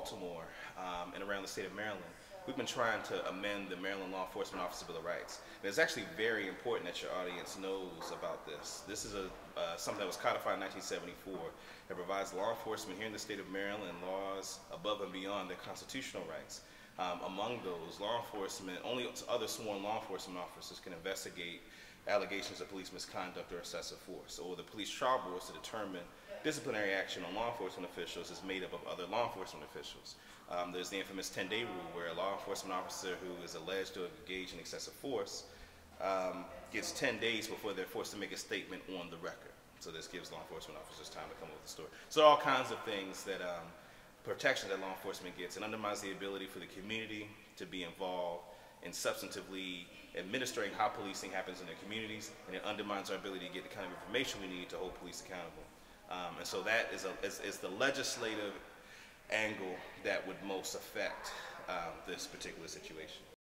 Baltimore um, and around the state of Maryland, we've been trying to amend the Maryland Law Enforcement Officer Bill of Rights. And it's actually very important that your audience knows about this. This is a, uh, something that was codified in 1974 that provides law enforcement here in the state of Maryland laws above and beyond their constitutional rights. Um, among those, law enforcement, only other sworn law enforcement officers can investigate allegations of police misconduct or excessive force, or the police trial boards to determine disciplinary action on law enforcement officials is made up of other law enforcement officials. Um, there's the infamous 10-day rule where a law enforcement officer who is alleged to have engaged in excessive force um, gets 10 days before they're forced to make a statement on the record. So this gives law enforcement officers time to come up with a story. So all kinds of things that um, protection that law enforcement gets and undermines the ability for the community to be involved in substantively administering how policing happens in their communities, and it undermines our ability to get the kind of information we need to hold police accountable. Um, and so that is, a, is, is, the legislative angle that would most affect uh, this particular situation.